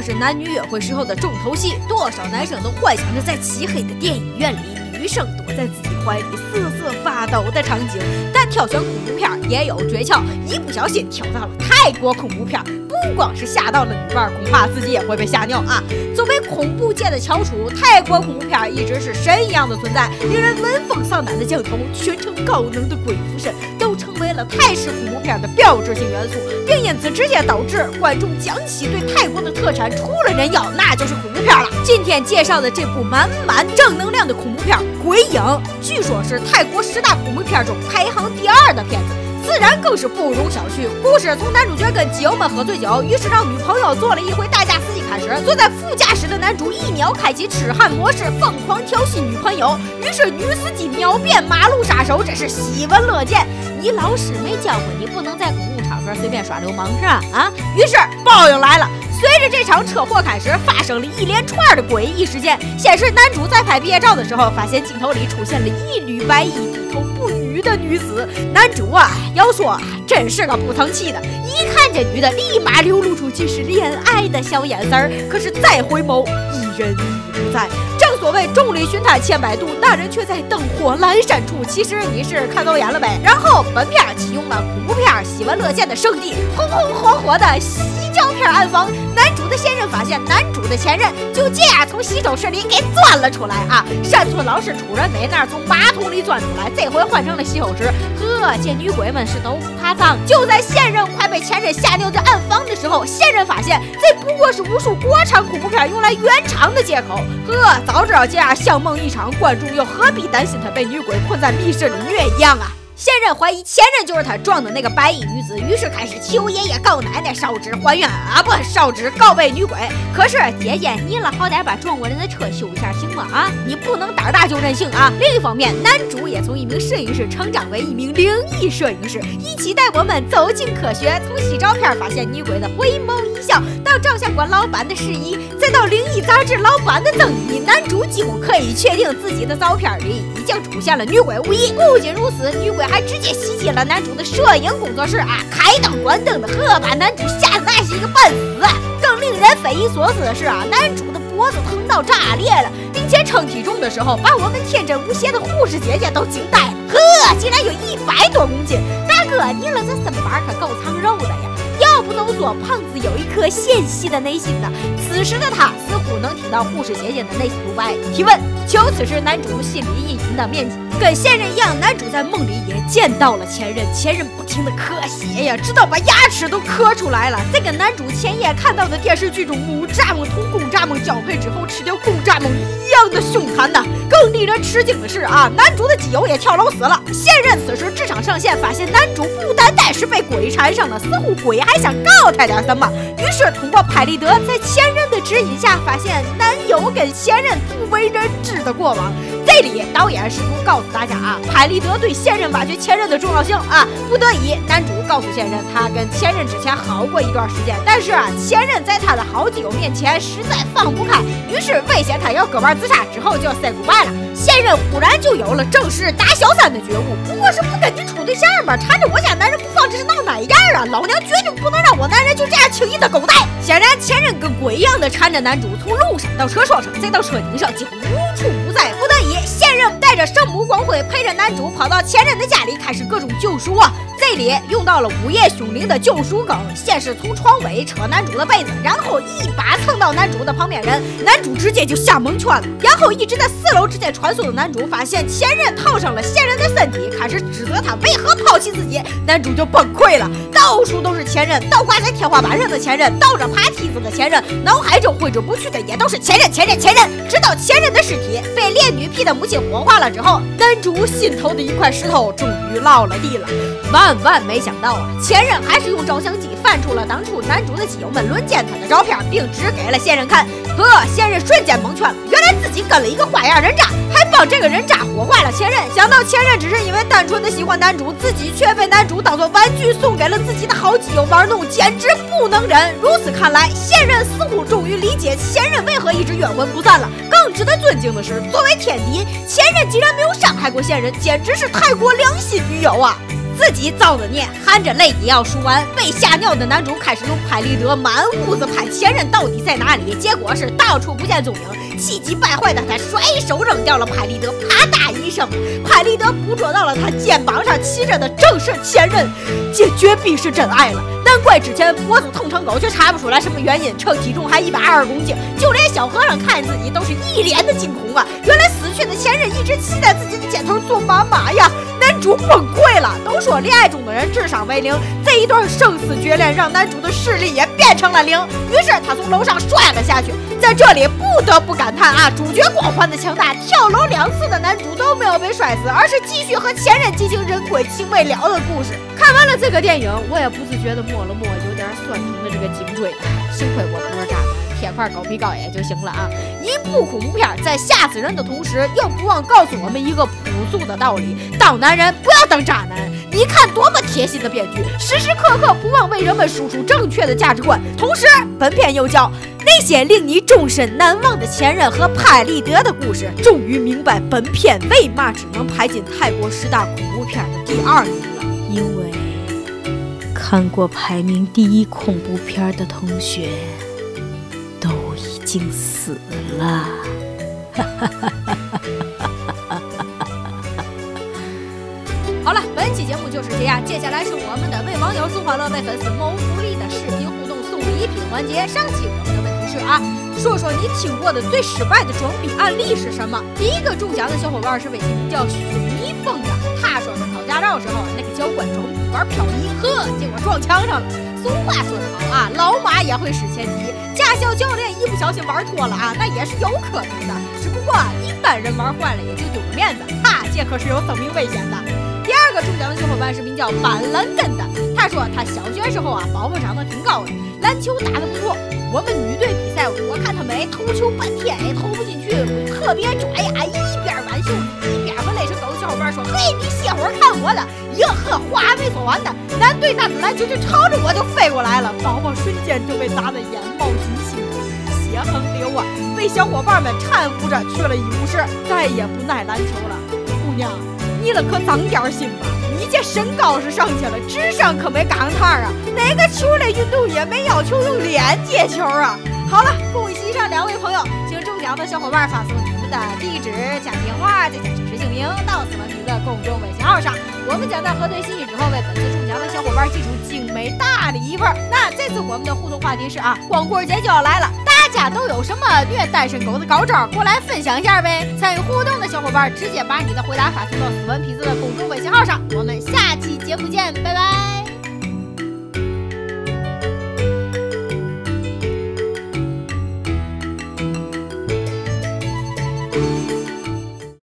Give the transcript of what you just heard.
是男女约会时候的重头戏，多少男生都幻想着在漆黑的电影院里，女生躲在自己怀里瑟瑟发抖的场景。但挑选恐怖片也有诀窍，一不小心挑到了泰国恐怖片。不光是吓到了女伴，恐怕自己也会被吓尿啊！作为恐怖界的翘楚，泰国恐怖片一直是神一样的存在，令人闻风丧胆的镜头，全程高能的鬼附身，都成为了泰式恐怖片的标志性元素，并因此直接导致观众讲起对泰国的特产除了人妖，那就是恐怖片了。今天介绍的这部满满正能量的恐怖片《鬼影》，据说是泰国十大恐怖片中排行第二的片子。自然更是不容小觑。故事从男主角跟基友们喝醉酒，于是让女朋友做了一回代驾开始。坐在副驾驶的男主一秒开启痴汉模式，疯狂调戏女朋友。于是女司机秒变马路杀手，真是喜闻乐见。你老师没教过你不能在公共场合随便耍流氓是吧？啊！于是报应来了。随着这场车祸开始，发生了一连串的诡异事件。先是男主在拍毕业照的时候，发现镜头里出现了一缕白衣、低头不语的女子。男主啊，要说真是个不成器的，一看见女的，立马流露出尽是恋爱的小眼神儿。可是再回眸，一人已不在。正所谓众里寻他千百度，那人却在灯火阑珊处。其实你是看走眼了呗。然后本片启用了古片喜闻乐见的圣地，红红火火的西郊片暗房。男主的现任发现男主的前任就这样从洗手池里给钻了出来啊！山村老师出人没那从马桶里钻出来，这回换成了洗手池。呵，这女鬼们是都不怕脏。就在现任快被前任吓尿在暗房的时候，现任发现这不过是无数国产恐怖片用来圆场的借口。呵，早知道这样像梦一场，观众又何必担心他被女鬼困在密室里虐一样啊？现任怀疑前任就是他撞的那个白衣女子，于是开始求爷爷告奶奶烧纸还愿啊，不烧纸告被女鬼。可是姐姐，你了好歹把撞过人的车修一下行吗？啊，你不能胆大就任性啊！另一方面，男主也从一名摄影师成长为一名灵异摄影师，一起带我们走进科学，从洗照片发现女鬼的回眸一笑，到照相馆老板的示意，再到灵异杂志老板的赠意，男主几乎可以确定自己的照片里已经出现了女鬼无疑。不仅如此，女鬼。还直接袭击了男主的摄影工作室啊！开灯关灯的呵，把男主吓得那是一个半死。更令人匪夷所思的是啊，男主的脖子疼到炸裂了，并且称体重的时候，把我们天真无邪的护士姐姐都惊呆了。呵，竟然有一百多公斤！大哥，你了这身板可够藏肉的呀！要不能说胖子有一颗纤细的内心呢？此时的他似乎能听到护士姐姐的内心独白。提问：求此时男主心里阴影的面积。跟现任一样，男主在梦里也见到了前任，前任不停的咳血呀，直到把牙齿都咳出来了。这跟男主前夜看到的电视剧中母蚱蜢同公蚱蜢交配之后吃掉公蚱蜢一样的凶残呐！更令人吃惊的是啊，男主的基友也跳楼死了。现任此时职场上线，发现男主不单单是被鬼缠上了，似乎鬼还想告他点什么。于是通过拍立得，在前任的指引下，发现男友跟前任不为人知的过往。里导演试图告诉大家啊，拍立得对现任挖掘前任的重要性啊。不得已，男主告诉现任，他跟前任之前好过一段时间，但是啊，前任在他的好基友面前实在放不开，于是威胁他要割腕自杀，之后就要 say goodbye 了。现任忽然就有了正式打小三的觉悟，不过是不跟你处对象嘛，缠着我家男人不放，这是闹哪样啊？老娘绝对不能让我男人就这样轻易的狗带。显然，前任跟鬼一样的缠着男主，从路上到车窗上，再到车顶上，几乎无处。着圣母光辉，陪着男主跑到前任的家里，开始各种救赎啊。这里用到了午夜凶铃的救赎梗，先是从床尾扯男主的被子，然后一把蹭到男主的旁边人，男主直接就吓蒙圈了。然后一直在四楼之间穿梭的男主发现前任套上了现任的身体，开始指责他为何抛弃自己，男主就崩溃了。到处都是前任，倒挂在天花板上的前任，倒着爬梯子的前任，脑海中挥之不去的也都是前任，前任，前任。直到前任的尸体被恋女癖的母亲火化了之后，男主心头的一块石头终于落了地了。万万没想到啊，前任还是用照相机翻出了当初男主的基友们轮奸他的照片，并指给了现任看。呵，现任瞬间蒙圈了，原来自己跟了一个花样人渣，还帮这个人渣火化了前任。想到前任只是因为单纯的喜欢男主，自己却被男主当做玩具送给了自己的好基友玩弄，简直不能忍。如此看来，现似乎终于理解前任为何一直冤魂不散了。更值得尊敬的是，作为天敌，前任竟然没有伤害过现任，简直是太过良心女友啊！自己造的孽，含着泪也要赎完。被吓尿的男主开始用拍立得满屋子拍前任到底在哪里，结果是到处不见踪影。气急败坏的他甩手扔掉了拍立得，啪嗒一声，拍立得捕捉到了他肩膀上骑着的正是前任，这绝壁是真爱了。难怪之前脖子痛成狗，却查不出来什么原因，称体重还一百二十公斤，就连小和尚看自己都是一脸的惊恐啊！原来死去的前任一直骑在自己的肩头做妈妈呀！男主崩溃了。都说恋爱中的人智商为零，这一段生死决恋让男主的视力也变成了零，于是他从楼上摔了下去。在这里不得不感叹啊，主角光环的强大，跳楼两次的男主都没有被摔死，而是继续和前任进行人鬼情未了的故事。看完了这个电影，我也不自觉的摸了摸有点酸疼的这个颈椎，幸亏我不是渣男，贴块狗皮膏药就行了啊！一部恐怖片在吓死人的同时，又不忘告诉我们一个朴素的道理：当男人不要当渣男。你看多么贴心的编剧，时时刻刻不忘为人们输出正确的价值观。同时，本片又叫那些令你终身难忘的前任和拍立得的故事，终于明白本片为嘛只能排进泰国十大恐怖片的第二名了，因为。看过排名第一恐怖片的同学经死了。好了，本期节目就是这样，接下来是我们的为网友送欢乐、为粉丝谋福利的视频互动送礼品环节。上期我们的问题是啊，说说你听过的最失败的装逼案例是什么？第一个中奖的小伙伴是微信叫许蜜蜂的，他说他考驾照时候那个教官装逼。玩漂移，呵，结果撞墙上了。俗话说得好啊，老马也会使前蹄。驾校教练一不小心玩脱了啊，那也是有可能的。只不过一般人玩坏了也就丢个面子，哈，这可是有生命危险的。第二个中奖的小伙伴是名叫板蓝根的，他说他小学时候啊，宝宝长得挺高的，篮球打得不错。我们女队比赛，我看他没投球半天也投不进去，特别拽呀，伙伴说：“嘿，你歇会儿看我的。”哟呵，话还没说完呢，男队那篮球就朝着我就飞过来了，宝宝瞬间就被砸得眼冒金星，血横流啊！被小伙伴们搀扶着去了医务室，再也不耐篮球了。姑娘，你了可长点心吧，你这身高是上去了，智商可没赶上趟啊！哪个球类运动员没要求用脸接球啊？好了，恭喜上两位朋友，请中奖的小伙伴发送的地址加电话再加真实姓名到四文。的公众微信号上，我们将在核对信息之后，为本次中奖的小伙伴寄出精美大礼一份。那这次我们的互动话题是啊，光棍节就要来了，大家都有什么虐单身狗的高招？过来分享一下呗！参与互动的小伙伴，直接把你的回答发送到斯文皮子的公众微信号上。我们下期节目见，拜拜。